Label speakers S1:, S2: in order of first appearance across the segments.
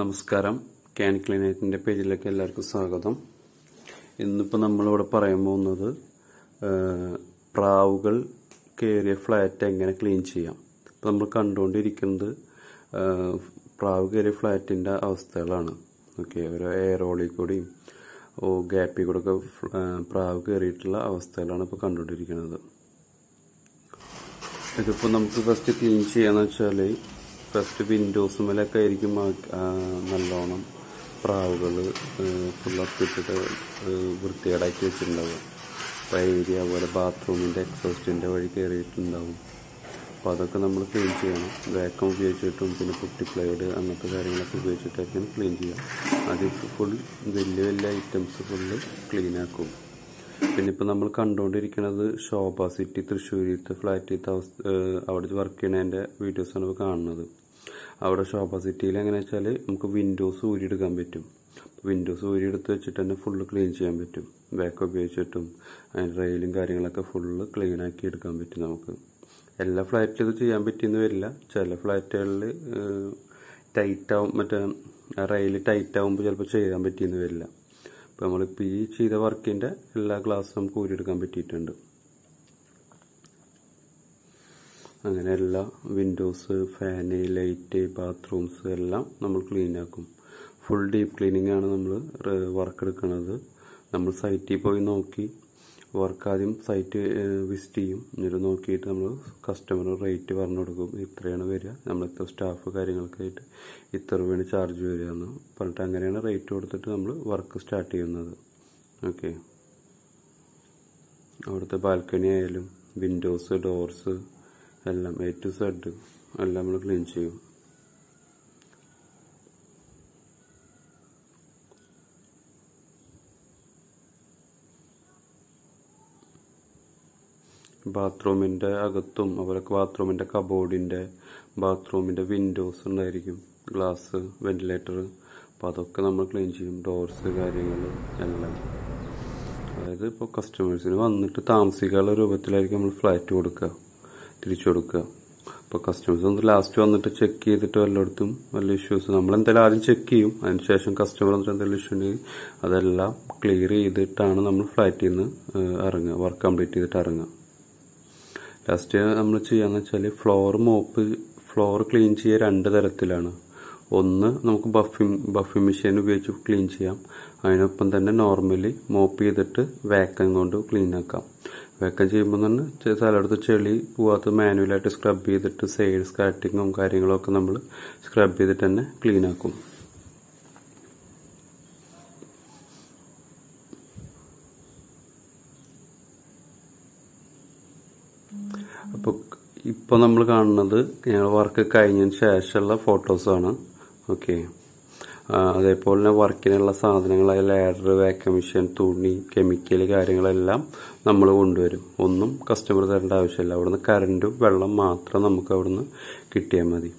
S1: നമസ്കാരം. ക്യാൻ ക്ലിനേറ്റിന്റെ പേജിലേക്ക് എല്ലാവർക്കും സ്വാഗതം. ഇന്നിപ്പോൾ നമ്മളിവിടെ പറയാൻ പോകുന്നത് പ്രാവുകൾ കയറിയ ഫ്ലാറ്റ് എങ്ങനെ ക്ലീൻ ചെയ്യാം. ഇപ്പം നമ്മൾ കണ്ടുകൊണ്ടിരിക്കുന്നത് പ്രാവ് കയറിയ ഫ്ലാറ്റിന്റെ അവസ്ഥകളാണ്. ഓക്കെ ഒരു എയറോളിൽ കൂടിയും ഓ ഗ്യാപ്പിൽ കൂടെ ഒക്കെ പ്രാവ് കയറിയിട്ടുള്ള അവസ്ഥകളാണ് ഇപ്പോൾ കണ്ടുകൊണ്ടിരിക്കുന്നത്. ഇതിപ്പോൾ നമുക്ക് ഫസ്റ്റ് ക്ലീൻ ചെയ്യാന്ന് വെച്ചാൽ ഫസ്റ്റ് വിൻഡോസ് മേലൊക്കെ ആയിരിക്കും നല്ലോണം പ്രാവുകൾ ഫുള്ളൊക്കെ ഇട്ടിട്ട് വൃത്തികേടാക്കി വെച്ചിട്ടുണ്ടാവുക. അപ്പോൾ ഏരിയ അതുപോലെ ബാത്റൂമിന്റെ എക്സോസ്റ്റിന്റെ വഴി കയറിയിട്ടുണ്ടാവും അപ്പോൾ അതൊക്കെ നമ്മൾ ക്ലീൻ ചെയ്യണം. വേക്കം ഉപയോഗിച്ചിട്ടും പിന്നെ കുട്ടിപ്ലൈഡ് അങ്ങനത്തെ കാര്യങ്ങളൊക്കെ ഉപയോഗിച്ചിട്ടായിരിക്കും ക്ലീൻ ചെയ്യുക. അത് ഫുൾ വലിയ വലിയ ഐറ്റംസ് ഫുള്ള് ക്ലീൻ ആക്കും. പിന്നെ ഇപ്പോൾ നമ്മൾ കണ്ടുകൊണ്ടിരിക്കുന്നത് ശോഭ സിറ്റി തൃശ്ശൂരിത്തെ ഫ്ലാറ്റിലത്തെ അവസ്ഥ അവിടെ വർക്ക് ചെയ്യണതിന്റെ വീഡിയോസാണ് ഇപ്പോൾ ഇപ്പൊ കാണുന്നത്. അവിടെ ഷോപ്പ സിറ്റിയിൽ എങ്ങനെ വെച്ചാൽ നമുക്ക് വിൻഡോസ് ഊരിയെടുക്കാൻ പറ്റും. വിൻഡോസ് ഊരിയെടുത്ത് വെച്ചിട്ട് തന്നെ ഫുള്ള് ക്ലീൻ ചെയ്യാൻ പറ്റും. ബാക്ക് ഉപയോഗിച്ചിട്ടും അതിന്റെ റെയിലും കാര്യങ്ങളൊക്കെ ഫുള്ള് ക്ലീൻ ആക്കി എടുക്കാൻ പറ്റും നമുക്ക്. എല്ലാ ഫ്ലാറ്റിലും ഇത് ചെയ്യാൻ പറ്റിയെന്ന് വരില്ല. ചില ഫ്ലാറ്റുകളിൽ ടൈറ്റ് ആവും മറ്റേ റെയിൽ ടൈറ്റ് ആവുമ്പോൾ ചിലപ്പോൾ ചെയ്യാൻ പറ്റിയെന്ന് വരില്ല. അപ്പോൾ നമ്മളിപ്പോൾ ഈ ചെയ്ത വർക്കിന്റെ എല്ലാ ഗ്ലാസ്സും നമുക്ക് ഊരിയെടുക്കാൻ പറ്റിയിട്ടുണ്ട്. അങ്ങനെ എല്ലാ വിൻഡോസ് ഫാന് ലൈറ്റ് ബാത്റൂംസ് എല്ലാം നമ്മൾ ക്ലീൻ ആക്കും. ഫുൾ ഡീപ്പ് ക്ലീനിങ് ആണ് നമ്മൾ വർക്ക് എടുക്കുന്നത്. നമ്മൾ സൈറ്റിൽ പോയി നോക്കി. വർക്ക് ആദ്യം സൈറ്റ് വിസിറ്റ് ചെയ്യും. എന്നിട്ട് നോക്കിയിട്ട് നമ്മൾ കസ്റ്റമർ റേറ്റ് പറഞ്ഞു കൊടുക്കും. ഇത്രയാണ് വരിക. നമ്മൾ ഇത്ര സ്റ്റാഫ് കാര്യങ്ങൾക്കായിട്ട് ഇത്ര രൂപയാണ് ചാർജ് വരിക എന്ന് പറഞ്ഞിട്ട് അങ്ങനെയാണ് റേറ്റ് കൊടുത്തിട്ട് നമ്മൾ വർക്ക് സ്റ്റാർട്ട് ചെയ്യുന്നത്. ഓക്കെ അവിടുത്തെ ബാൽക്കണി ആയാലും വിൻഡോസ് ഡോർസ് എല്ലാം എ ടു സെഡ് എല്ലാം നമ്മൾ ക്ലീൻ ചെയ്യും. ബാത്റൂമിന്റെ അകത്തും അതുപോലെ ബാത്റൂമിന്റെ കബോർഡിന്റെ ബാത്റൂമിന്റെ വിൻഡോസ് ഉണ്ടായിരിക്കും ഗ്ലാസ് വെന്റിലേറ്റർ അപ്പോൾ അതൊക്കെ നമ്മൾ ക്ലീൻ ചെയ്യും ഡോർസ് കാര്യങ്ങൾ എല്ലാം. അതായത് ഇപ്പോൾ കസ്റ്റമേഴ്സിന് വന്നിട്ട് താമസിക്കാനുള്ള രൂപത്തിലായിരിക്കും നമ്മൾ ഫ്ലാറ്റ് കൊടുക്കുക. തിരിച്ചു കൊടുക്കുക അപ്പോൾ കസ്റ്റമേഴ്സ് ഒന്ന് ലാസ്റ്റ് വന്നിട്ട് ചെക്ക് ചെയ്തിട്ട് വല്ലയിടത്തും വല്ല ഇഷ്യൂസ് നമ്മൾ എന്തായാലും ആദ്യം ചെക്ക് ചെയ്യും. അതിനുശേഷം കസ്റ്റമർ വന്നിട്ട് എന്തെങ്കിലും ഇഷ്യൂ ഉണ്ടെങ്കിൽ അതെല്ലാം ക്ലിയർ ചെയ്തിട്ടാണ് നമ്മൾ ഫ്ലാറ്റിൽ നിന്ന് ഇറങ്ങുക. വർക്ക് കംപ്ലീറ്റ് ചെയ്തിട്ട് ഇറങ്ങുക. ലാസ്റ്റ് നമ്മൾ ചെയ്യാന്ന് വെച്ചാൽ ഫ്ലോർ മോപ്പ് ഫ്ലോർ ക്ലീൻ ചെയ്യുക രണ്ട് തരത്തിലാണ്. ഒന്ന് നമുക്ക് ബഫിംഗ് ബഫിംഗ് മെഷീൻ ഉപയോഗിച്ച് ക്ലീൻ ചെയ്യാം. അതിനൊപ്പം തന്നെ നോർമലി മോപ്പ് ചെയ്തിട്ട് വാക്കം കൊണ്ട് ക്ലീൻ ആക്കാം. വാക്കം ചെയ്യുമ്പോൾ തന്നെ സ്ഥലത്ത് ചെളി പോവാത്ത മാനുവലായിട്ട് സ്ക്രബ് ചെയ്തിട്ട് സൈഡ് സ്കാറ്റിങ്ങും കാര്യങ്ങളൊക്കെ നമ്മൾ സ്ക്രബ് ചെയ്തിട്ട് തന്നെ ക്ലീൻ ആക്കും. അപ്പോൾ ഇപ്പോൾ നമ്മൾ കാണുന്നത് ഞങ്ങൾ വർക്ക് കഴിഞ്ഞതിന് ശേഷമുള്ള ഫോട്ടോസാണ് ഓക്കെ അതേപോലെ തന്നെ വർക്കിനുള്ള സാധനങ്ങളായ ലാഡർ വാക്യൂം മെഷീൻ തുണി കെമിക്കൽ കാര്യങ്ങളെല്ലാം നമ്മൾ കൊണ്ടുവരും. ഒന്നും കസ്റ്റമർ തരേണ്ട ആവശ്യമില്ല. അവിടുന്ന് കറണ്ടും വെള്ളം മാത്രം നമുക്ക് അവിടുന്ന് കിട്ടിയാൽ മതി.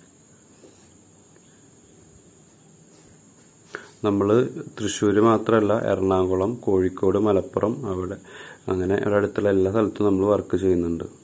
S1: നമ്മൾ തൃശ്ശൂർ മാത്രമല്ല എറണാകുളം കോഴിക്കോട് മലപ്പുറം അവിടെ. അങ്ങനെ അവിടെ അടുത്തുള്ള എല്ലാ സ്ഥലത്തും നമ്മൾ വർക്ക് ചെയ്യുന്നുണ്ട്.